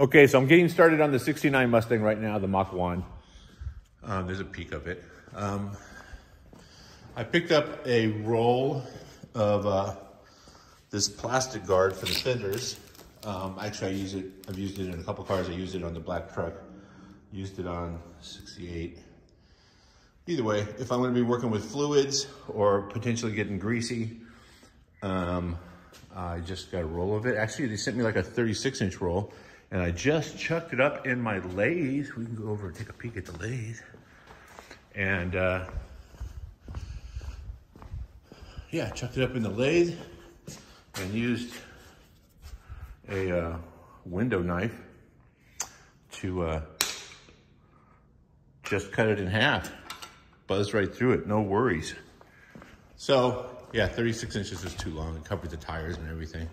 Okay, so I'm getting started on the 69 Mustang right now, the Mach 1. Um, there's a peek of it. Um, I picked up a roll of uh, this plastic guard for the fenders. Um, actually, I use it, I've used it in a couple cars. I used it on the black truck, used it on 68. Either way, if I'm gonna be working with fluids or potentially getting greasy, um, I just got a roll of it. Actually, they sent me like a 36 inch roll and I just chucked it up in my lathe. We can go over and take a peek at the lathe. And uh, yeah, chucked it up in the lathe and used a uh, window knife to uh, just cut it in half. Buzz right through it, no worries. So yeah, 36 inches is too long. It covered the tires and everything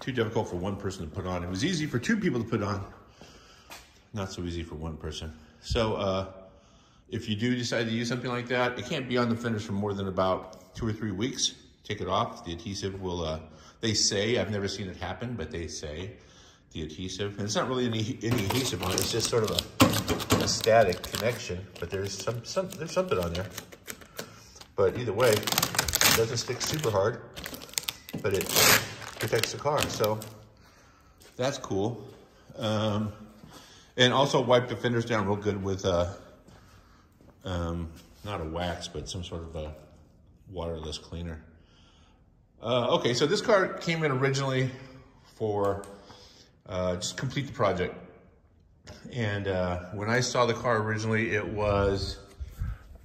too difficult for one person to put on. It was easy for two people to put on, not so easy for one person. So uh, if you do decide to use something like that, it can't be on the fenders for more than about two or three weeks. Take it off. The adhesive will, uh, they say, I've never seen it happen, but they say the adhesive, and it's not really any, any adhesive on it, it's just sort of a, a static connection, but there's some, some, there's something on there. But either way, it doesn't stick super hard, but it protects the car. So that's cool. Um, and also wipe the fenders down real good with uh, um, not a wax, but some sort of a waterless cleaner. Uh, okay, so this car came in originally for uh, just complete the project. And uh, when I saw the car originally, it was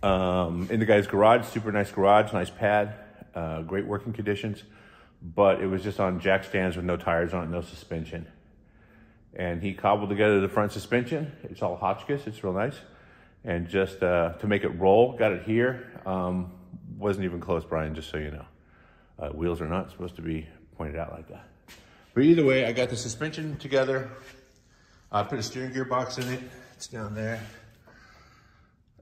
um, in the guy's garage, super nice garage, nice pad, uh, great working conditions but it was just on jack stands with no tires on it, no suspension. And he cobbled together the front suspension. It's all Hotchkis, it's real nice. And just uh, to make it roll, got it here. Um, wasn't even close, Brian, just so you know. Uh, wheels are not supposed to be pointed out like that. But either way, I got the suspension together. I put a steering gear box in it. It's down there.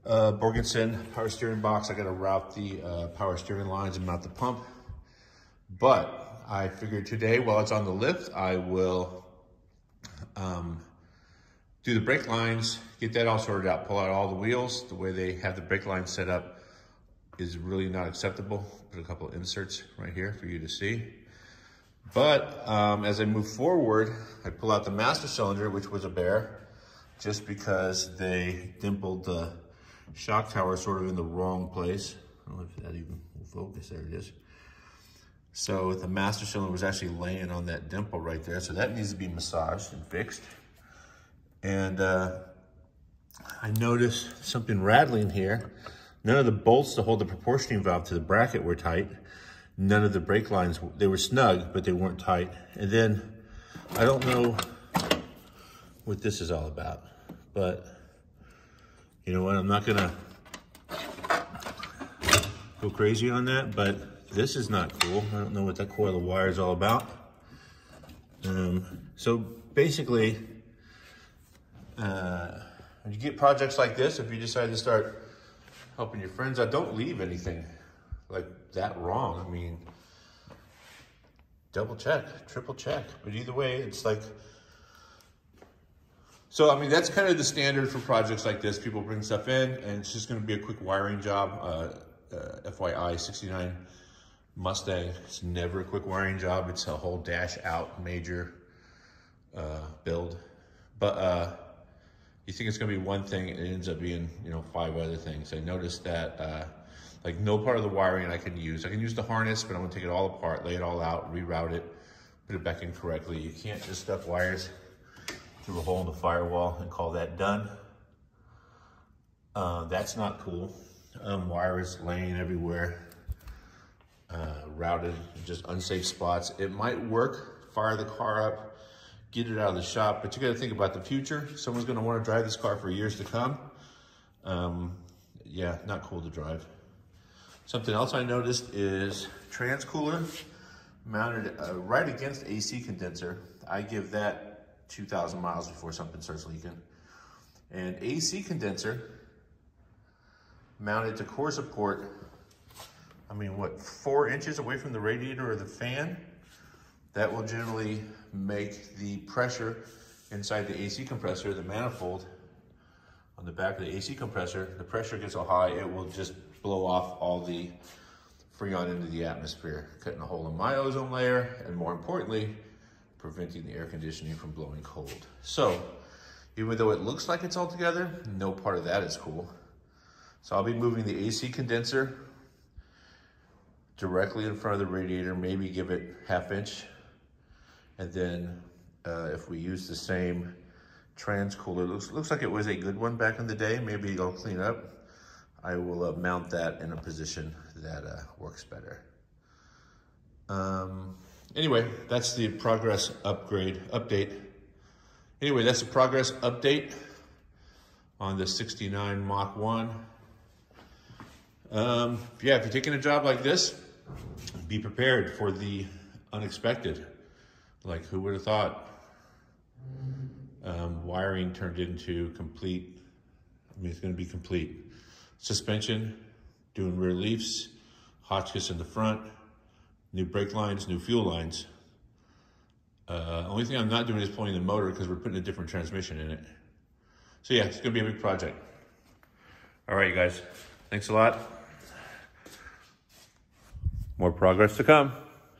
Uh, Borgeson power steering box. I got to route the uh, power steering lines and mount the pump. But I figured today, while it's on the lift, I will um, do the brake lines, get that all sorted out, pull out all the wheels. The way they have the brake lines set up is really not acceptable. Put a couple inserts right here for you to see. But um, as I move forward, I pull out the master cylinder, which was a bear, just because they dimpled the shock tower sort of in the wrong place. I don't know if that even will focus. There it is. So the master cylinder was actually laying on that dimple right there. So that needs to be massaged and fixed. And uh, I noticed something rattling here. None of the bolts to hold the proportioning valve to the bracket were tight. None of the brake lines, they were snug, but they weren't tight. And then I don't know what this is all about, but you know what? I'm not gonna go crazy on that, but this is not cool. I don't know what that coil of wire is all about. Um, so basically, uh, when you get projects like this, if you decide to start helping your friends out, don't leave anything like that wrong. I mean, double check, triple check. But either way, it's like, so I mean, that's kind of the standard for projects like this. People bring stuff in and it's just gonna be a quick wiring job. Uh, uh, FYI, 69 Mustang, it's never a quick wiring job. It's a whole dash out major uh, build. But uh, you think it's gonna be one thing, it ends up being, you know, five other things. I noticed that uh, like no part of the wiring I can use. I can use the harness, but I'm gonna take it all apart, lay it all out, reroute it, put it back in correctly. You can't just stuff wires through a hole in the firewall and call that done. Uh, that's not cool. Um, wires laying everywhere uh, routed, just unsafe spots. It might work, fire the car up, get it out of the shop, but you gotta think about the future. Someone's gonna wanna drive this car for years to come. Um, yeah, not cool to drive. Something else I noticed is trans cooler mounted uh, right against AC condenser. I give that 2,000 miles before something starts leaking. And AC condenser mounted to core support I mean, what, four inches away from the radiator or the fan, that will generally make the pressure inside the AC compressor, the manifold on the back of the AC compressor, the pressure gets so high, it will just blow off all the freon into the atmosphere, cutting a hole in my ozone layer, and more importantly, preventing the air conditioning from blowing cold. So, even though it looks like it's all together, no part of that is cool. So I'll be moving the AC condenser directly in front of the radiator, maybe give it half inch. And then uh, if we use the same trans cooler, looks, looks like it was a good one back in the day, maybe it'll clean up. I will uh, mount that in a position that uh, works better. Um, anyway, that's the progress upgrade update. Anyway, that's the progress update on the 69 Mach 1. Um, yeah, if you're taking a job like this, be prepared for the unexpected. Like, who would have thought um, wiring turned into complete, I mean, it's going to be complete. Suspension, doing rear leafs, Hotchkis in the front, new brake lines, new fuel lines. Uh, only thing I'm not doing is pulling the motor because we're putting a different transmission in it. So yeah, it's gonna be a big project. All right, you guys, thanks a lot. More progress to come.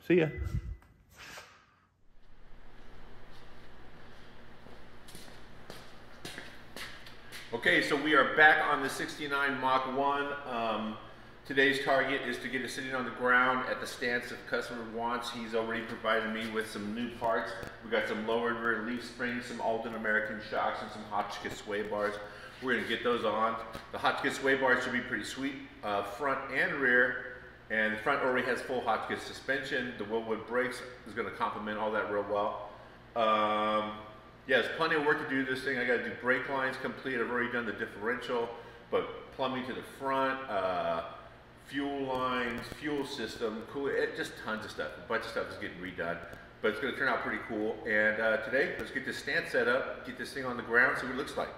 See ya. Okay, so we are back on the 69 Mach 1. Um, today's target is to get it sitting on the ground at the stance the customer wants. He's already provided me with some new parts. We got some lowered rear leaf springs, some Alden American shocks, and some Hotchkis sway bars. We're gonna get those on. The Hotchkis sway bars should be pretty sweet, uh, front and rear. And the front already has full Hotchkis suspension. The Wilwood brakes is gonna complement all that real well. Um, yeah, there's plenty of work to do this thing. I got to do brake lines complete. I've already done the differential, but plumbing to the front, uh, fuel lines, fuel system, cool, it, just tons of stuff. A bunch of stuff is getting redone, but it's going to turn out pretty cool. And uh, today, let's get this stand set up, get this thing on the ground, see what it looks like.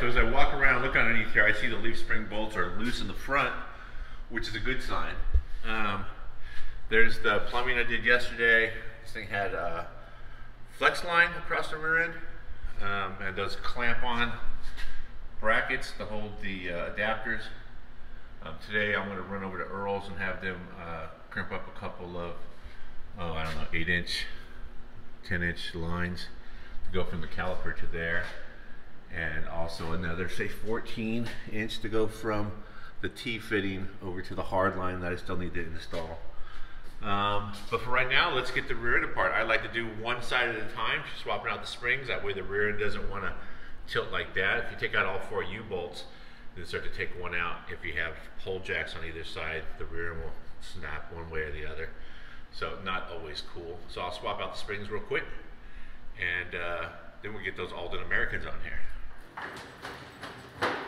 So as I walk around, look underneath here, I see the leaf spring bolts are loose in the front, which is a good sign. Um, there's the plumbing I did yesterday. This thing had a flex line across the rear end, um, and those clamp-on brackets to hold the uh, adapters. Um, today I'm going to run over to Earl's and have them uh, crimp up a couple of, oh, I don't know, 8 inch, 10 inch lines to go from the caliper to there and also another say 14 inch to go from the T fitting over to the hard line that I still need to install. Um, but for right now, let's get the rear end apart. I like to do one side at a time, swapping out the springs. That way the rear end doesn't want to tilt like that. If you take out all four U-bolts, then start to take one out. If you have pole jacks on either side, the rear end will snap one way or the other. So not always cool. So I'll swap out the springs real quick, and uh, then we'll get those Alden Americans on here. 何?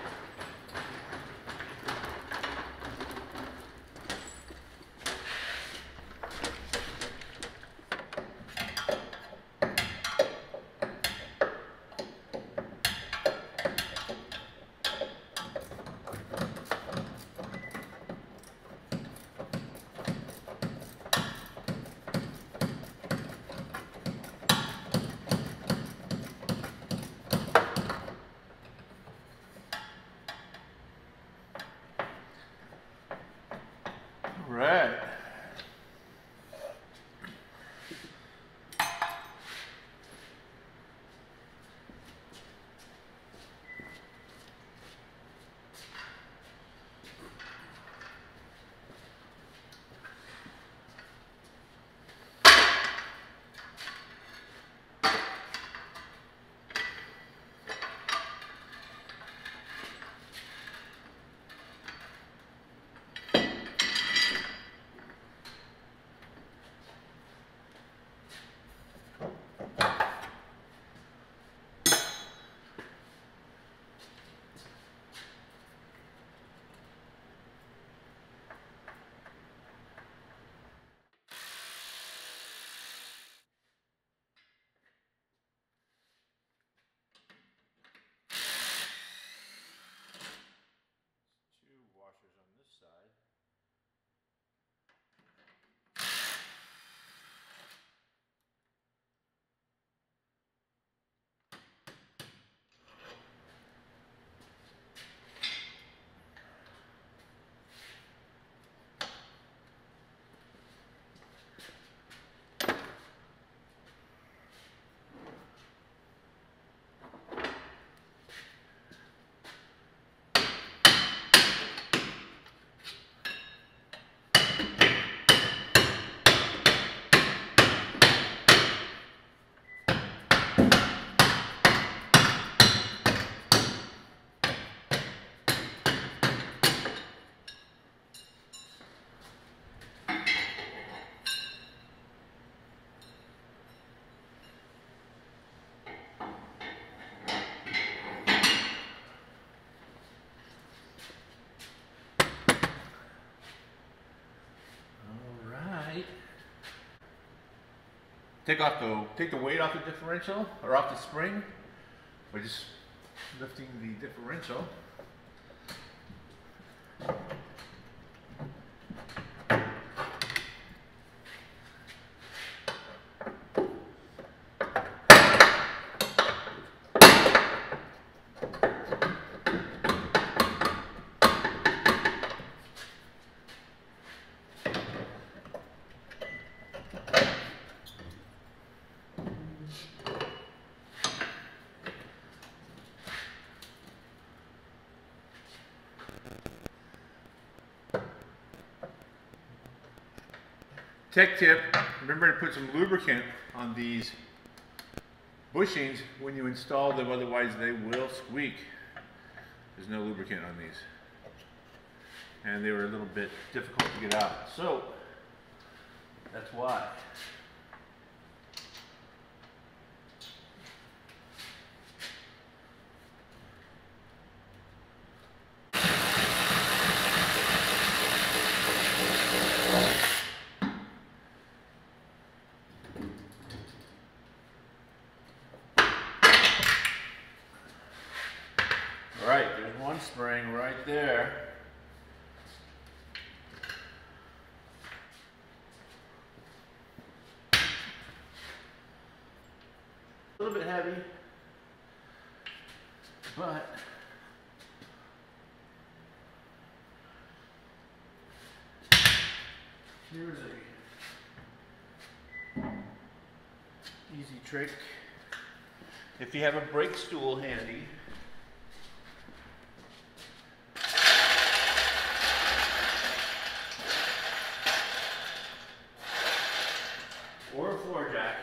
Take off the take the weight off the differential or off the spring by just lifting the differential. Tech tip, remember to put some lubricant on these bushings when you install them, otherwise they will squeak. There's no lubricant on these. And they were a little bit difficult to get out. So, that's why. right, there's one spring right there. A little bit heavy, but here's a easy trick. If you have a brake stool handy, or a floor jack.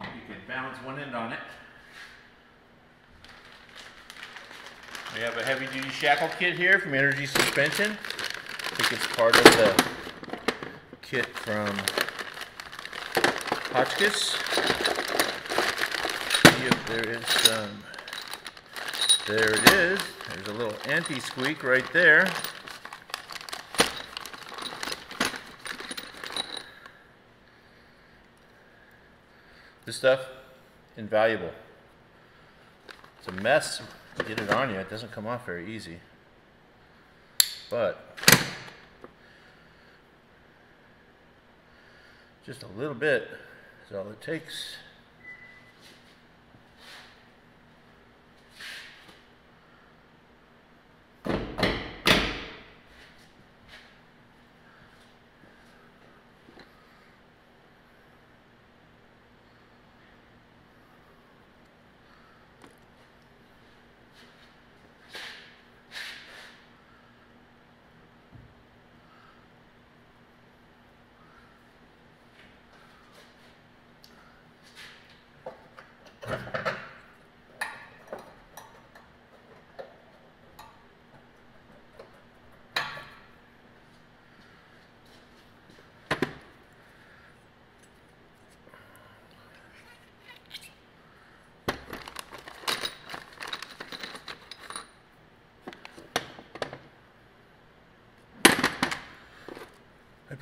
You balance one end on it. We have a heavy duty shackle kit here from Energy Suspension. I think it's part of the kit from Hotchkis. See if there is some. There it is. There's a little anti-squeak right there. This stuff, invaluable. It's a mess to get it on you. It doesn't come off very easy. But just a little bit is all it takes.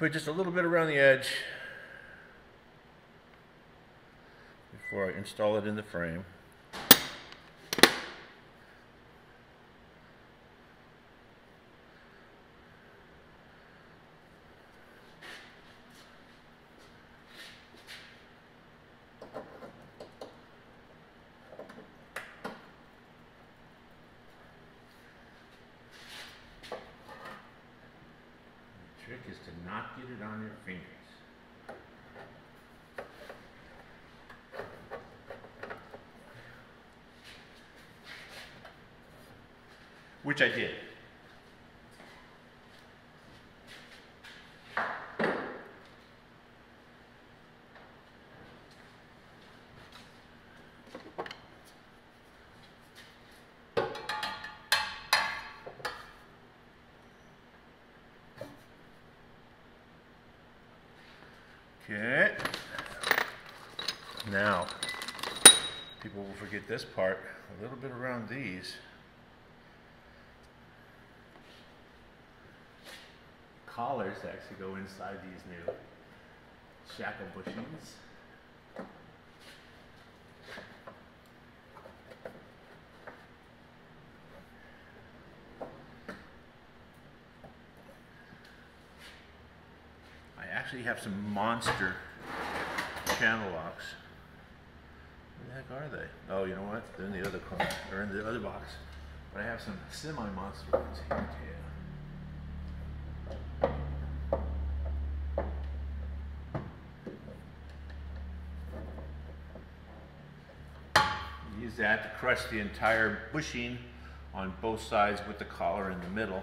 Put just a little bit around the edge before I install it in the frame. which I did. Okay. Now, people will forget this part, a little bit around these. Collars that actually go inside these new shackle bushings. I actually have some monster channel locks. Where the heck are they? Oh, you know what? They're in the other corner. They're in the other box. But I have some semi-monster ones here too. Use that to crush the entire bushing on both sides with the collar in the middle.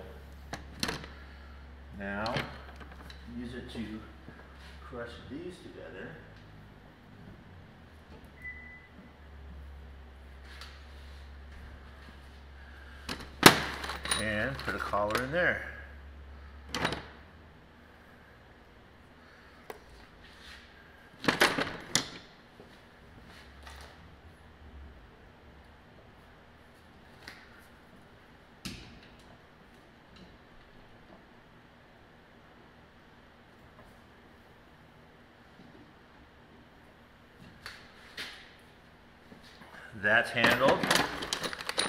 Now, use it to crush these together. And put a collar in there. That's handled.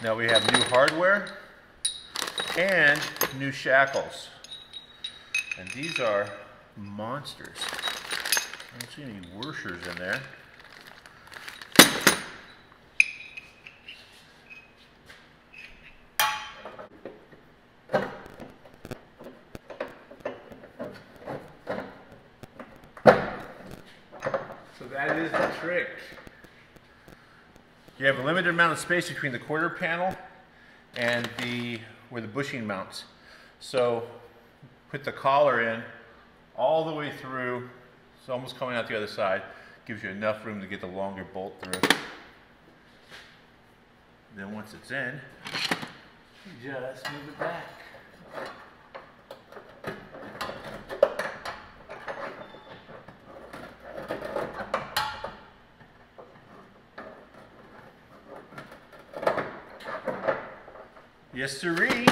Now we have new hardware and new shackles. And these are monsters. I don't see any Worshers in there. So that is the trick. You have a limited amount of space between the quarter panel and the where the bushing mounts. So put the collar in all the way through. It's almost coming out the other side. Gives you enough room to get the longer bolt through. Then once it's in, just move it back. Yes, sirree.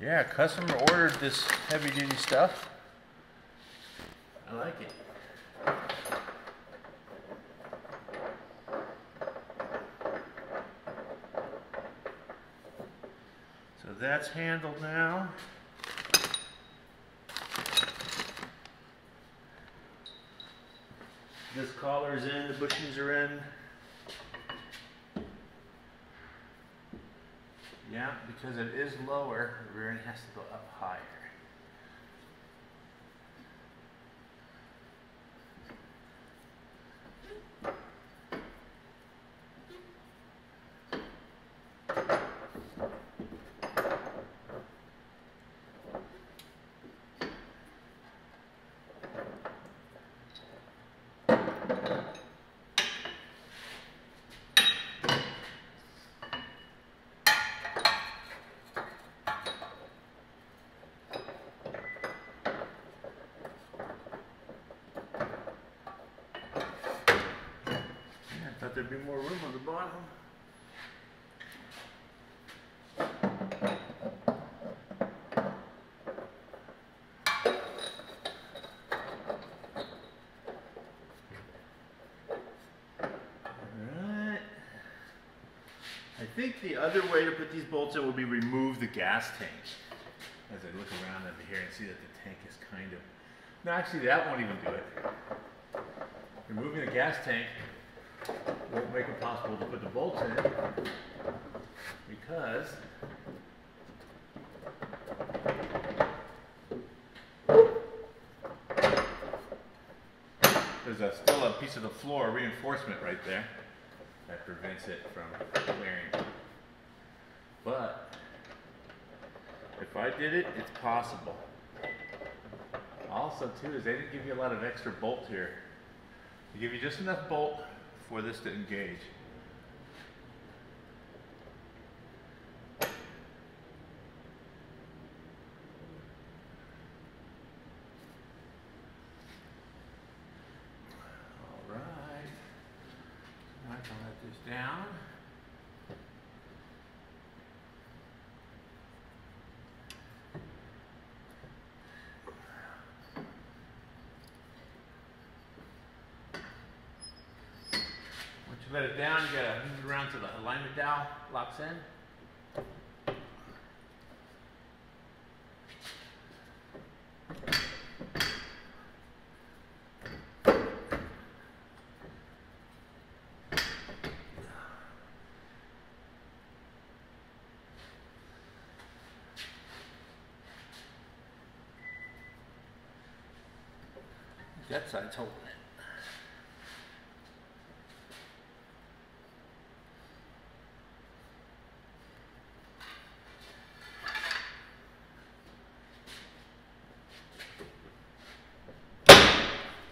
Yeah, customer ordered this heavy duty stuff. I like it. So that's handled now. This collar is in, the bushings are in. Yeah, because it is lower, the rear end has to go up higher. Yeah, I thought there'd be more room on the bottom. Alright. I think the other way to put these bolts in will be remove the gas tank. As I look around over here and see that the tank is kind of, no actually that won't even do it. Removing the gas tank won't make it possible to put the bolts in because there's a, still a piece of the floor reinforcement right there that prevents it from wearing. But if I did it, it's possible. Also too is they didn't give you a lot of extra bolt here. They give you just enough bolt for this to engage. down. Once let it down, you gotta move it around so the alignment dowel locks in. That side's holding it.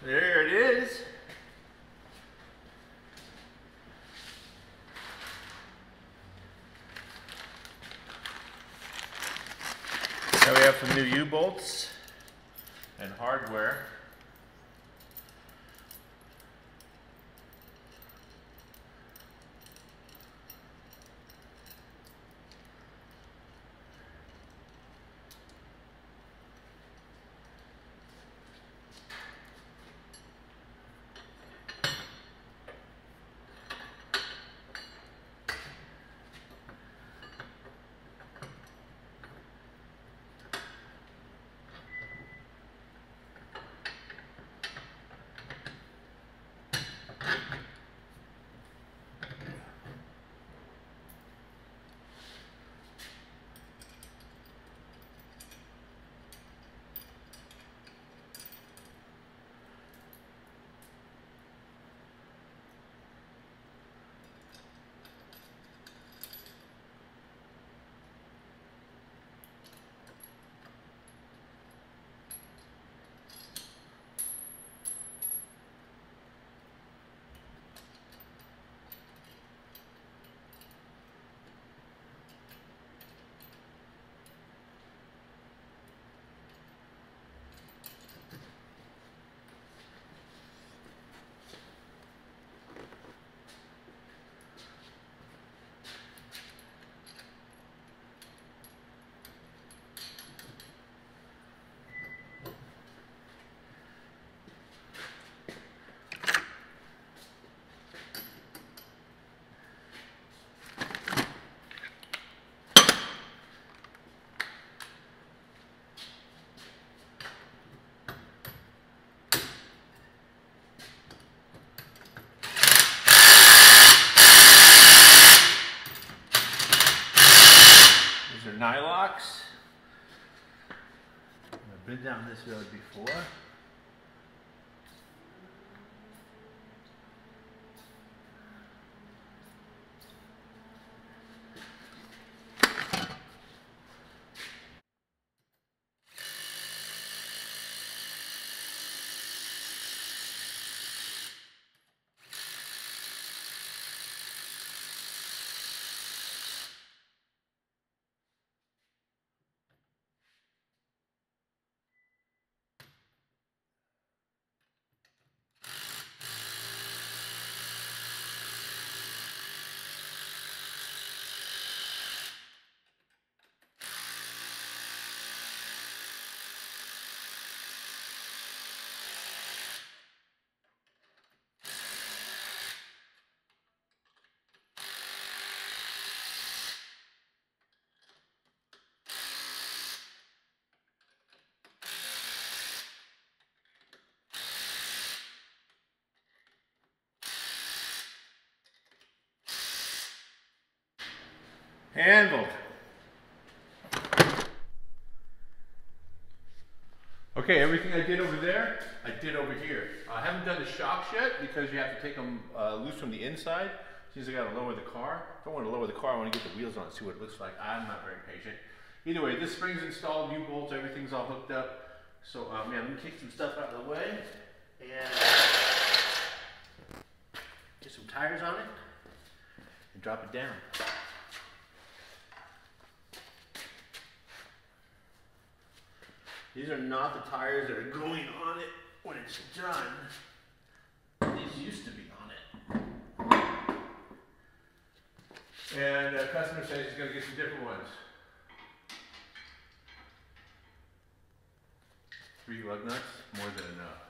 There it is. Now we have some new U-bolts and hardware. Been down this road before. Handled. Okay, everything I did over there, I did over here. I haven't done the shocks yet because you have to take them uh, loose from the inside. Since I gotta lower the car. If I want to lower the car, I want to get the wheels on it, see what it looks like. I'm not very patient. Either way, this spring's installed, new bolts, everything's all hooked up. So, um, yeah, let me take some stuff out of the way and get some tires on it and drop it down. These are not the tires that are going on it when it's done. These used to be on it. And the customer says he's going to get some different ones. Three lug nuts, more than enough.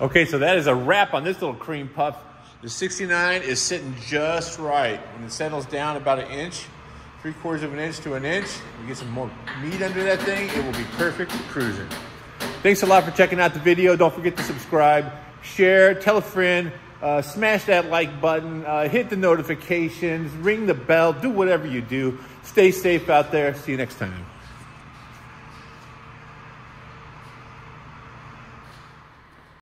Okay, so that is a wrap on this little cream puff. The 69 is sitting just right. When it settles down about an inch, three quarters of an inch to an inch, we get some more meat under that thing, it will be perfect for cruising. Thanks a lot for checking out the video. Don't forget to subscribe, share, tell a friend, uh, smash that like button, uh, hit the notifications, ring the bell, do whatever you do. Stay safe out there. See you next time.